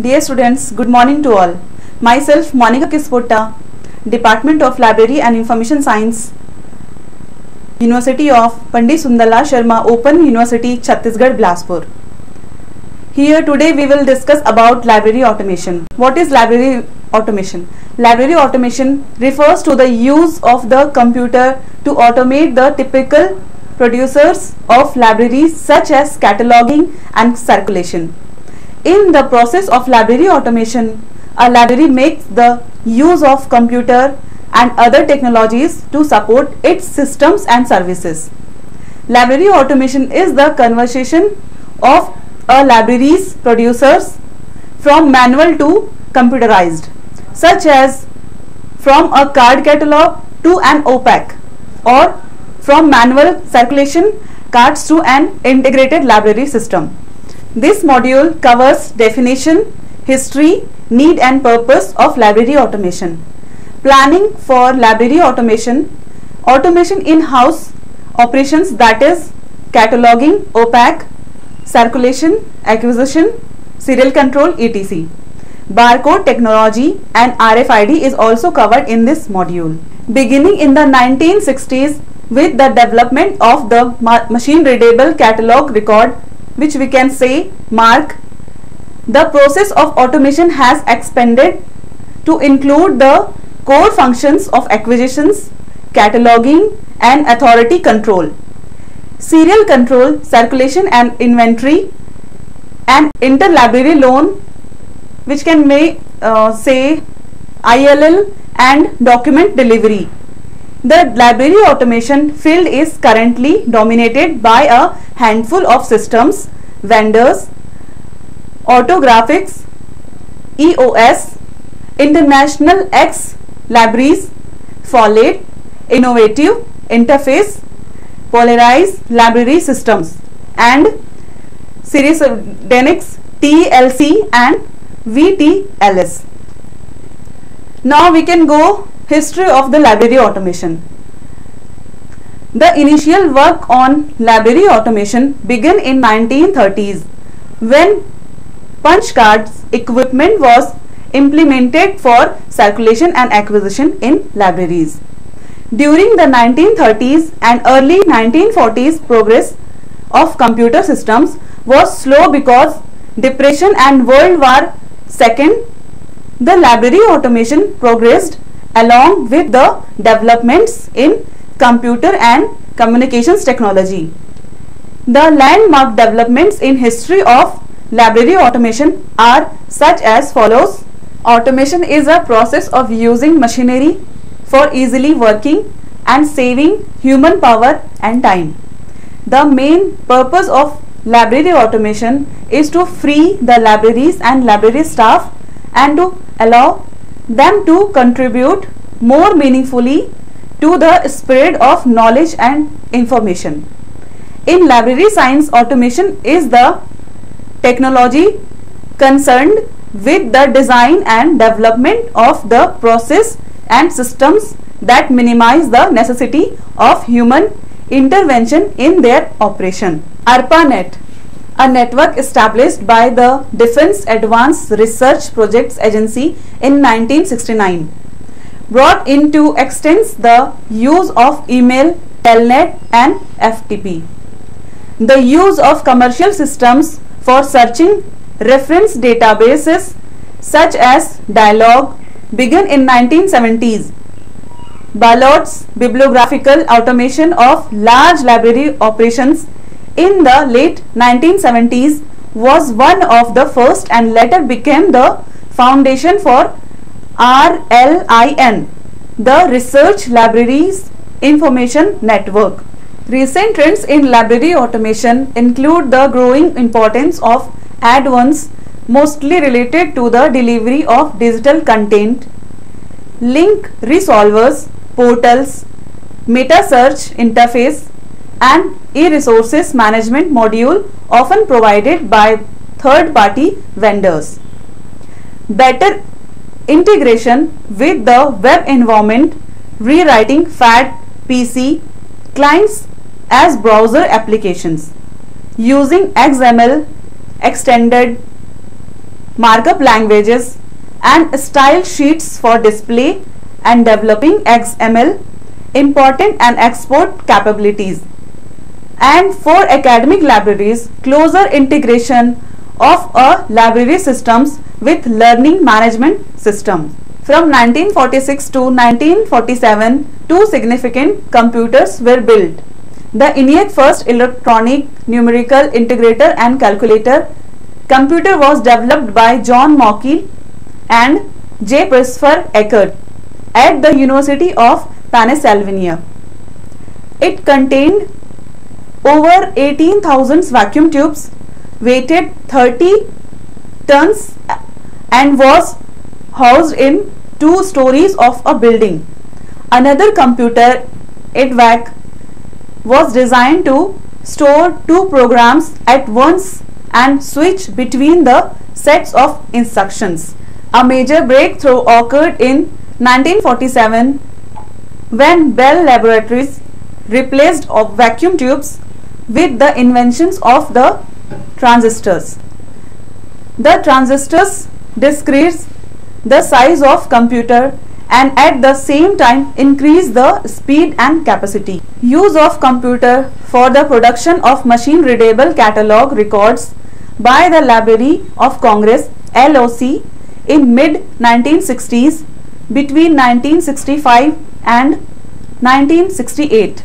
Dear students, good morning to all. Myself Monica Kispota, Department of Library and Information Science, University of Pandit Sundarlal Sharma Open University, Chhattisgarh, Bilaspur. Here today we will discuss about library automation. What is library automation? Library automation refers to the use of the computer to automate the typical producers of libraries such as cataloging and circulation. In the process of library automation, a library makes the use of computer and other technologies to support its systems and services. Library automation is the conversion of a library's producers from manual to computerized such as from a card catalog to an OPAC or from manual circulation cards to an integrated library system. This module covers definition, history, need and purpose of library automation. Planning for library automation, automation in-house operations that is cataloging, OPAC, circulation, acquisition, serial control, etc. Barcode technology and RFID is also covered in this module. Beginning in the 1960s with the development of the machine readable catalog record which we can say MARC the process of automation has expanded to include the core functions of acquisitions, cataloging and authority control, serial control, circulation and inventory and interlibrary loan which can make uh, say ILL and document delivery. The library automation field is currently dominated by a handful of systems, vendors, Autographics, EOS, International Ex Libris, Follett, Innovative Interface, Polaris Library Systems and Series of Denix, TLC and VTLS. Now we can go history of the library automation. The initial work on library automation began in 1930s when punch cards equipment was implemented for circulation and acquisition in libraries. During the 1930s and early 1940s progress of computer systems was slow because depression and World War II the library automation progressed along with the developments in computer and communications technology. The landmark developments in history of library automation are such as follows. Automation is a process of using machinery for easily working and saving human power and time. The main purpose of library automation is to free the libraries and library staff and to allow them to contribute more meaningfully to the spread of knowledge and information. In library science, automation is the technology concerned with the design and development of the process and systems that minimize the necessity of human intervention in their operation. ARPANET, a network established by the Defense Advanced Research Projects Agency in 1969, brought into extends the use of email, telnet and FTP. The use of commercial systems for searching reference databases such as Dialog began in 1970s. BALLOTS bibliographical automation of large library operations in the late 1970s was one of the first and later became the foundation for RLIN, the Research Libraries Information Network. Recent trends in library automation include the growing importance of add-ons mostly related to the delivery of digital content, link resolvers, portals, meta search interface, and e-resources management module often provided by third-party vendors. Better integration with the web environment, rewriting FAT PC clients as browser applications using XML extended markup languages and style sheets for display and developing XML, important and export capabilities. And for academic libraries, closer integration of a library systems with learning management system. From 1946 to 1947, two significant computers were built. The ENIAC first electronic numerical integrator and calculator computer was developed by John Mauchly and J. Christopher Eckert at the University of Pennsylvania. It contained over 18,000 vacuum tubes, weighted 30 tons and was housed in two stories of a building. Another computer, EDVAC, was designed to store two programs at once and switch between the sets of instructions. A major breakthrough occurred in 1947 when Bell Laboratories replaced vacuum tubes with the inventions of the transistors. The transistors decrease the size of computer and at the same time increase the speed and capacity. Use of computer for the production of machine readable catalog records by the Library of Congress LOC in mid 1960s between 1965 and 1968.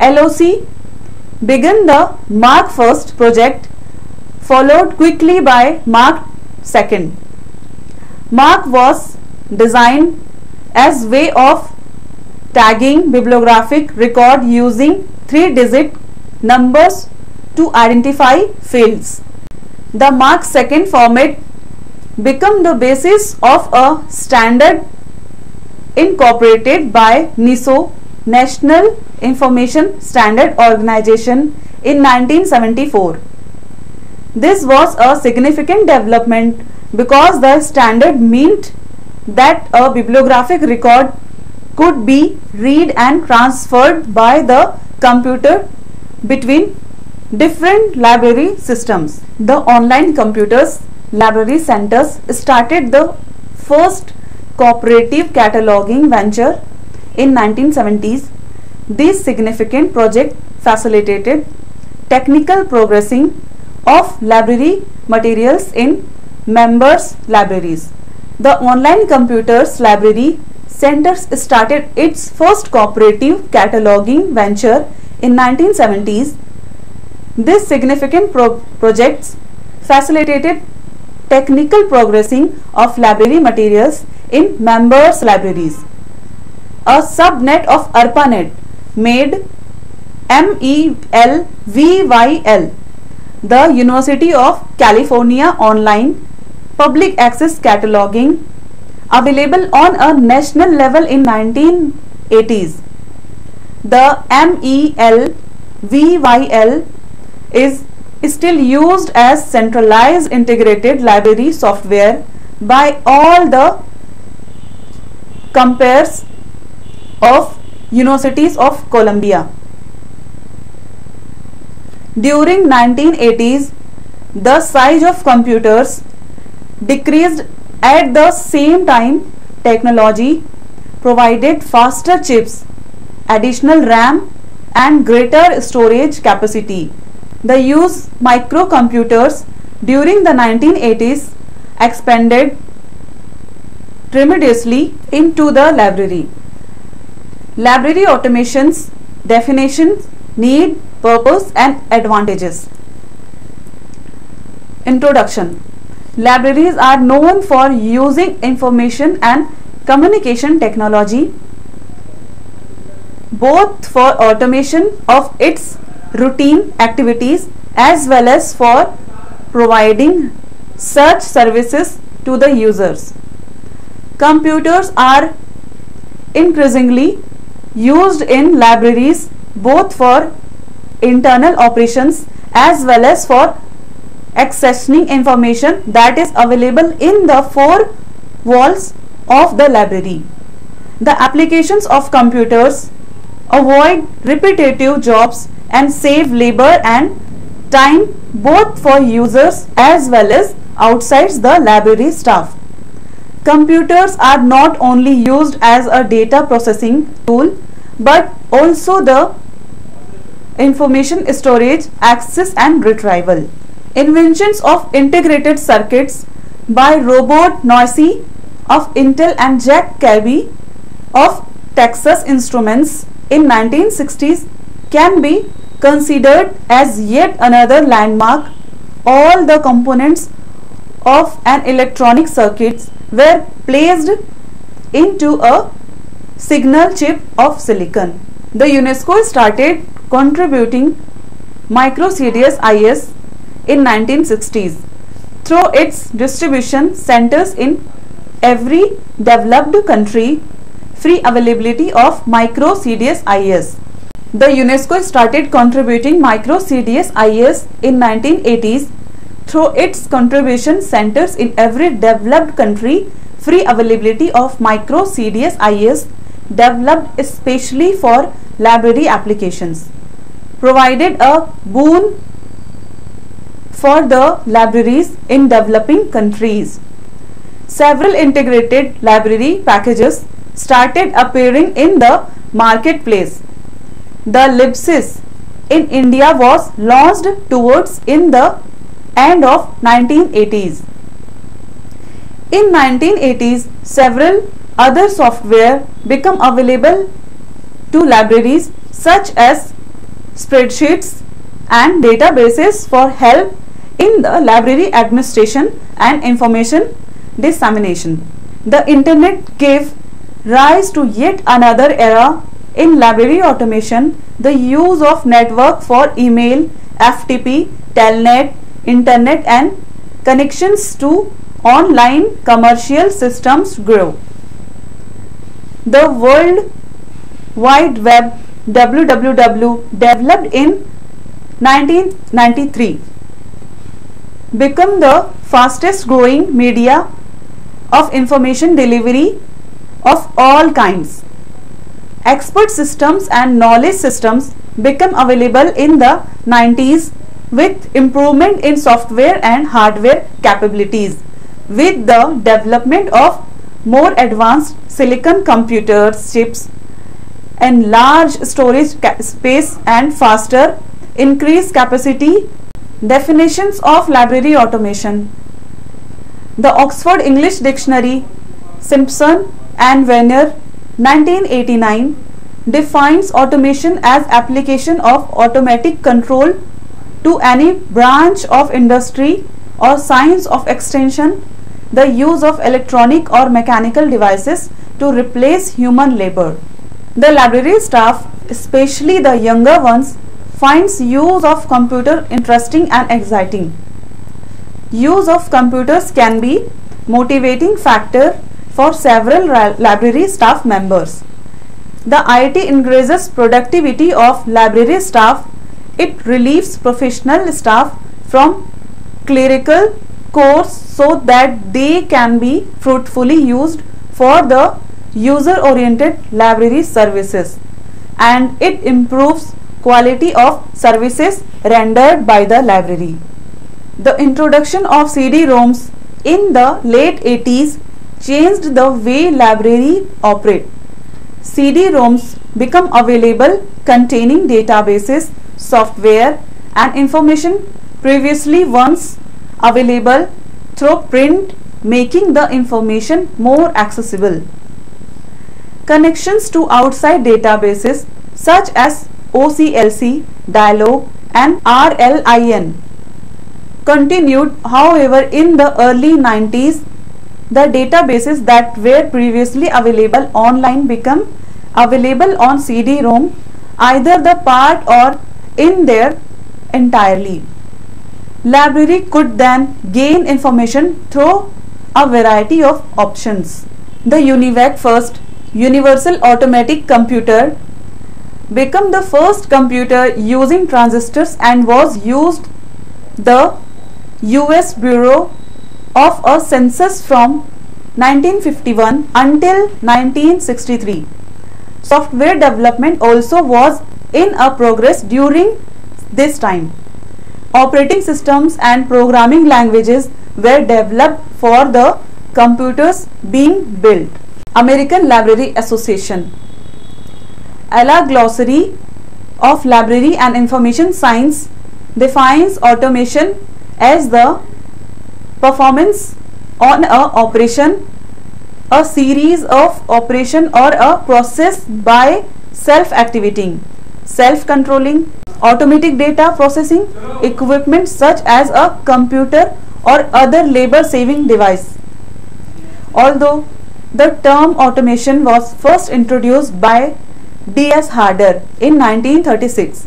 LOC began the MARC First project followed quickly by MARC II. MARC was designed as way of tagging bibliographic record using three digit numbers to identify fields. The MARC II format become the basis of a standard incorporated by NISO National Information Standard Organization in 1974. This was a significant development because the standard meant that a bibliographic record could be read and transferred by the computer between different library systems. The online computers library centers started the first cooperative cataloging venture in 1970s. This significant project facilitated technical progressing of library materials in members libraries. The online computers library centers started its first cooperative cataloging venture in 1970s. This significant pro projects facilitated technical progressing of library materials in members libraries. A subnet of ARPANET made MELVYL the University of California Online Public Access Cataloging available on a national level in 1980s. The MELVYL is still used as centralized integrated library software by all the compares of universities of Columbia. During 1980s, the size of computers decreased at the same time technology provided faster chips, additional RAM and greater storage capacity. The use microcomputers during the 1980s expanded tremendously into the library. Library automations, definitions, need, purpose and advantages. Introduction Libraries are known for using information and communication technology both for automation of its routine activities as well as for providing such services to the users. Computers are increasingly used in libraries both for internal operations as well as for accessing information that is available in the four walls of the library. The applications of computers avoid repetitive jobs and save labor and time both for users as well as outside the library staff. Computers are not only used as a data processing tool but also the information storage, access and retrieval. Inventions of integrated circuits by Robert Noyce of Intel and Jack Kirby of Texas Instruments in 1960s can be considered as yet another landmark. All the components of an electronic circuit were placed into a signal chip of silicon. The UNESCO started contributing micro CDS IS in 1960s through its distribution centers in every developed country free availability of micro CDS IS. The UNESCO started contributing micro CDS IS in 1980s through its contribution centers in every developed country free availability of micro CDS IS developed especially for library applications provided a boon for the libraries in developing countries. Several integrated library packages started appearing in the marketplace. The Libsys in India was launched towards in the end of 1980s. In 1980s, several other software become available to libraries such as spreadsheets and databases for help in the library administration and information dissemination. The internet gave rise to yet another era in library automation, the use of network for email, FTP, telnet, internet and connections to online commercial systems grew. The World Wide Web WWW developed in 1993 become the fastest growing media of information delivery of all kinds. Expert systems and knowledge systems become available in the 90s with improvement in software and hardware capabilities with the development of more advanced silicon computers chips and large storage space and faster increased capacity definitions of library automation. The oxford english dictionary simpson and weiner 1989 defines automation as application of automatic control to any branch of industry or science of extension the use of electronic or mechanical devices to replace human labor. The library staff, especially the younger ones, finds use of computer interesting and exciting. Use of computers can be motivating factor for several library staff members. The IT increases productivity of library staff. It relieves professional staff from clerical course so that they can be fruitfully used for the user oriented library services and it improves quality of services rendered by the library. The introduction of CD-ROMs in the late 80s changed the way library operate. CD-ROMs become available containing databases, software and information previously once available through print making the information more accessible. Connections to outside databases such as OCLC, Dialog and RLIN continued however in the early 90s the databases that were previously available online become available on CD-ROM either the part or in their entirely. Library could then gain information through a variety of options. The UNIVAC first Universal Automatic Computer became the first computer using transistors and was used the US Bureau of a Census from 1951 until 1963. Software development also was in a progress during this time. Operating systems and programming languages were developed for the computers being built. American Library Association ALA Glossary of Library and Information Science defines automation as the performance on a operation a series of operation or a process by self-activating self-controlling automatic data processing equipment such as a computer or other labor saving device although the term automation was first introduced by D.S. Harder in 1936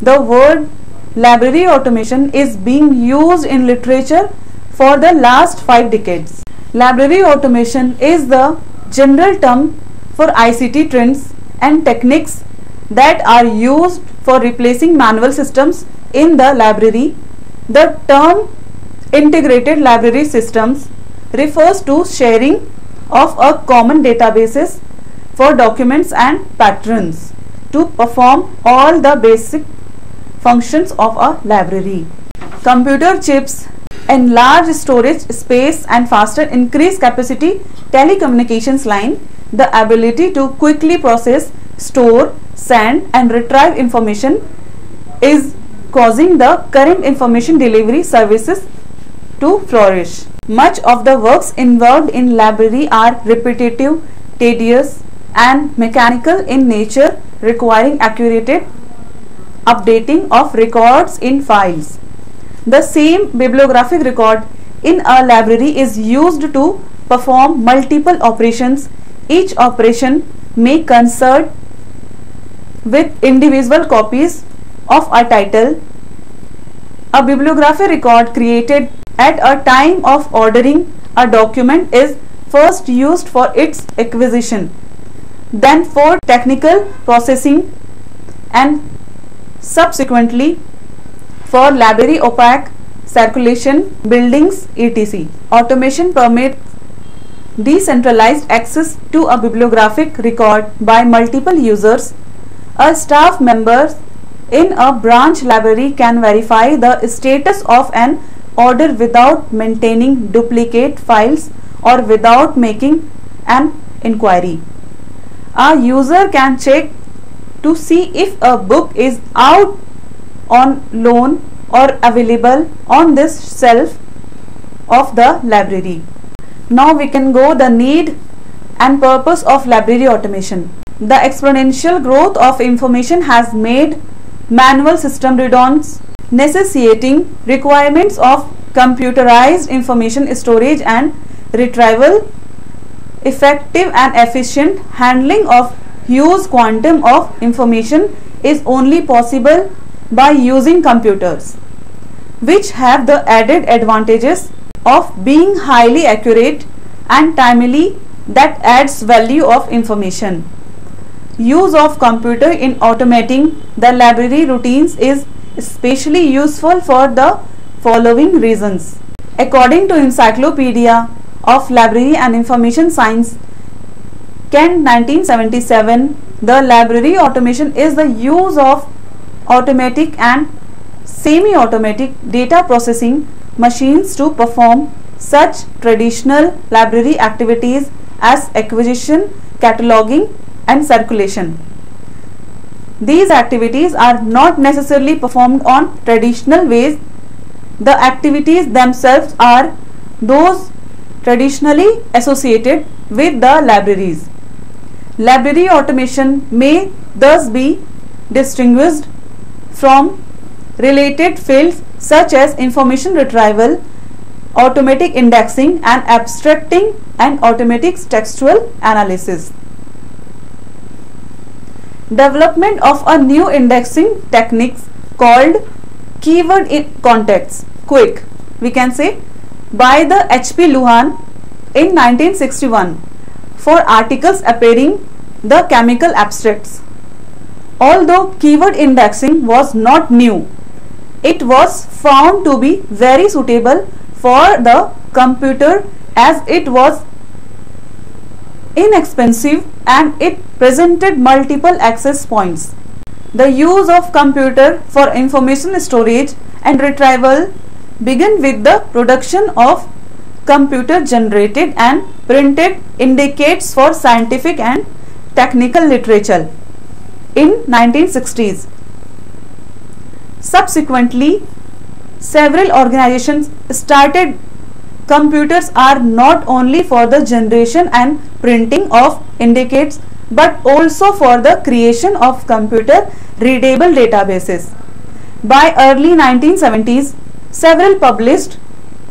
the word library automation is being used in literature for the last five decades. Library automation is the general term for ICT trends and techniques that are used for replacing manual systems in the library. The term integrated library systems refers to sharing of a common databases for documents and patterns to perform all the basic functions of a library. Computer chips enlarge storage space and faster increase capacity telecommunications line the ability to quickly process, store, send and retrieve information is causing the current information delivery services to flourish. Much of the works involved in library are repetitive, tedious and mechanical in nature requiring accurate updating of records in files. The same bibliographic record in a library is used to perform multiple operations. Each operation may concern with individual copies of a title. A bibliographic record created at a time of ordering a document is first used for its acquisition, then for technical processing and subsequently for library OPAC circulation buildings etc. Automation permits decentralized access to a bibliographic record by multiple users. A staff member in a branch library can verify the status of an order without maintaining duplicate files or without making an inquiry. A user can check to see if a book is out on loan or available on this shelf of the library. Now we can go the need and purpose of library automation. The exponential growth of information has made manual system redundant, necessitating requirements of computerized information storage and retrieval, effective and efficient handling of huge quantum of information is only possible by using computers which have the added advantages of being highly accurate and timely that adds value of information. Use of computer in automating the library routines is especially useful for the following reasons. According to Encyclopedia of Library and Information Science, Kent 1977, the library automation is the use of automatic and semi-automatic data processing machines to perform such traditional library activities as acquisition, cataloging and circulation. These activities are not necessarily performed on traditional ways. The activities themselves are those traditionally associated with the libraries. Library automation may thus be distinguished from related fields such as information retrieval, automatic indexing and abstracting and automatic textual analysis. Development of a new indexing technique called keyword in context KWIC we can say by the H.P. Luhn in 1961 for articles appearing the chemical abstracts. Although keyword indexing was not new, it was found to be very suitable for the computer as it was inexpensive and it presented multiple access points. The use of computer for information storage and retrieval began with the production of computer generated and printed indicates for scientific and technical literature in 1960s. Subsequently, several organizations started computers are not only for the generation and printing of indicates but also for the creation of computer readable databases. By early 1970s, several published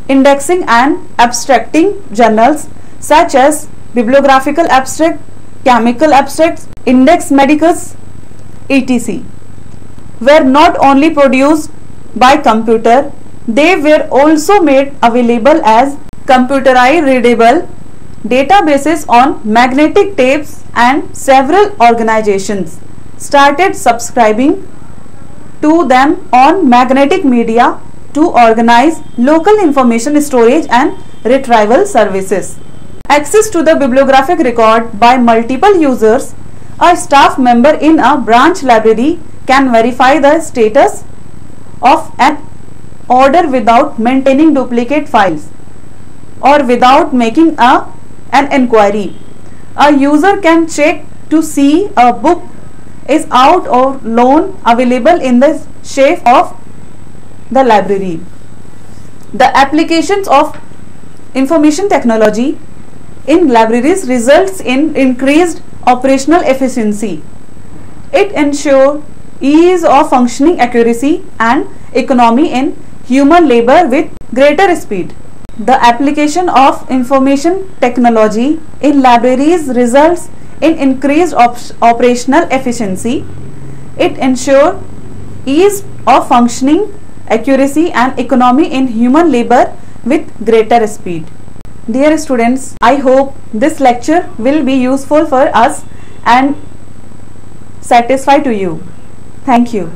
indexing and abstracting journals such as Bibliographical Abstract, Chemical Abstracts, Index Medicus, etc. were not only produced by computer, they were also made available as computerized readable databases on magnetic tapes and several organizations started subscribing to them on magnetic media to organize local information storage and retrieval services. Access to the bibliographic record by multiple users, a staff member in a branch library can verify the status of an order without maintaining duplicate files or without making a, an inquiry. A user can check to see a book is out or loan available in the shelf of the library. The applications of information technology in libraries results in increased operational efficiency. It ensures ease of functioning accuracy and economy in human labor with greater speed. The application of information technology in libraries results in increased op operational efficiency. It ensures ease of functioning accuracy and economy in human labor with greater speed. Dear students, I hope this lecture will be useful for us and satisfy to you. Thank you.